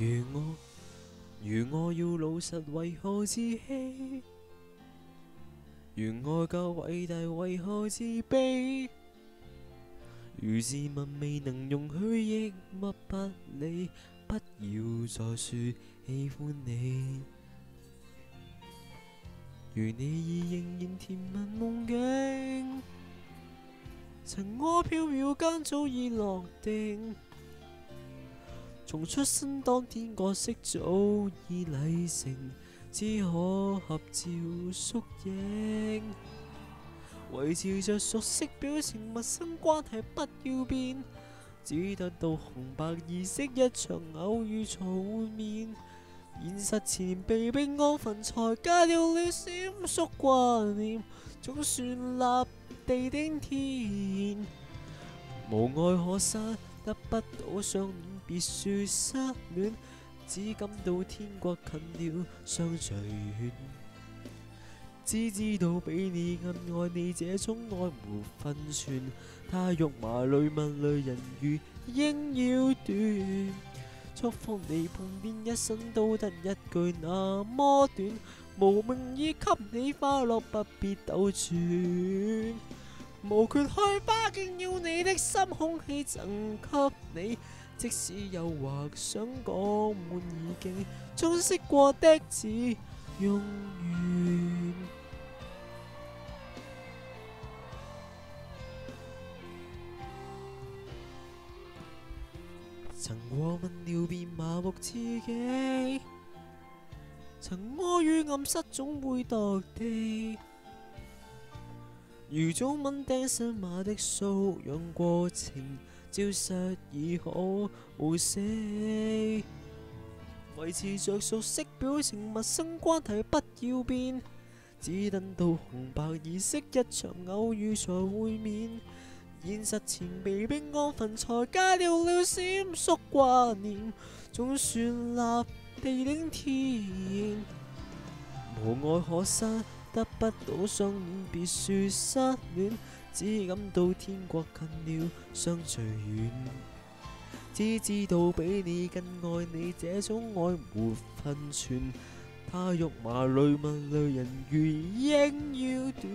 如我，如我要老实，为何自欺？如我够伟大，为何自卑？如自问未能容许，亦漠不理，不要再说喜欢你。如你已仍然甜蜜梦境，尘埃飘渺间早已落定。从出生当天，角色早已礼成，只可合照缩影，维持着熟悉表情、陌生关系，不要变。只等到红白仪式一场，偶遇会面，现实前被逼安分，才加了闪烁挂念，总算立地顶天。无爱可失，得不到恋。别说失恋，只感到天国近了，相聚远。只知道比你更爱你，这种爱没分寸。他肉麻里问恋人：如应要断？祝福你半边，一生都得一句那么短。无名意给你快乐，不必纠转。无权开花，竟要你的心，空气赠给你。即使有话想讲，满已经装饰过的字永完。曾我们了变麻木自己，曾爱与暗室总会落地，如早吻叮身麻的搔痒过程。消失已可无吸，维持着熟悉表情，陌生关系不要变。只等到红白仪式，一场偶遇才会面。现实前未必安分，才加了了闪烁挂念，总算立地顶天，无爱可失。得不到相恋，别说失恋，只感到天国近了，相聚远。只知道比你更爱你，这种爱没分寸。他欲麻累物累人如应要短。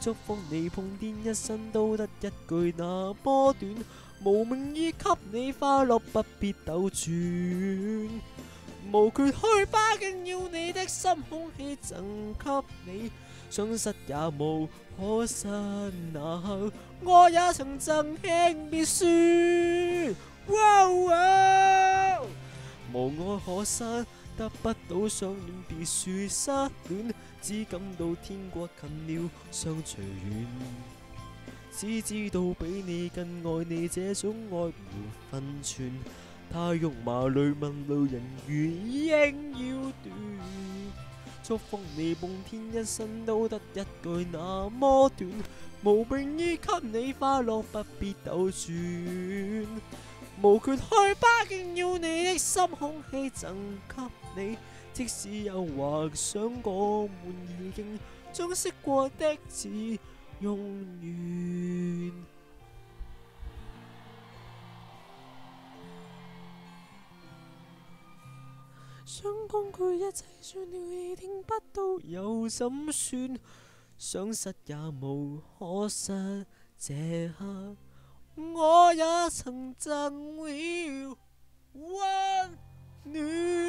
祝福你碰颠一生都得一句那么短，无名意给你快乐，不必兜转。无缺去花，更要你的心，空气赠给你，想失也无可失。那刻我也曾赠卿别书，无爱可失，得不到相恋别墅失恋只感到天国近了，相随远。只知道比你更爱你，这种爱没分寸。他用麻累问路人：原应要断。祝福你半天，一生都得一句那么短。无名义给你快乐，不必斗转。无权去巴占要你的心，空气赠给你。即使有幻想讲，我们已经珍惜过的字用完。想讲句一切算了，听不到又怎算？想失也无可失，这刻我也曾赠了温暖。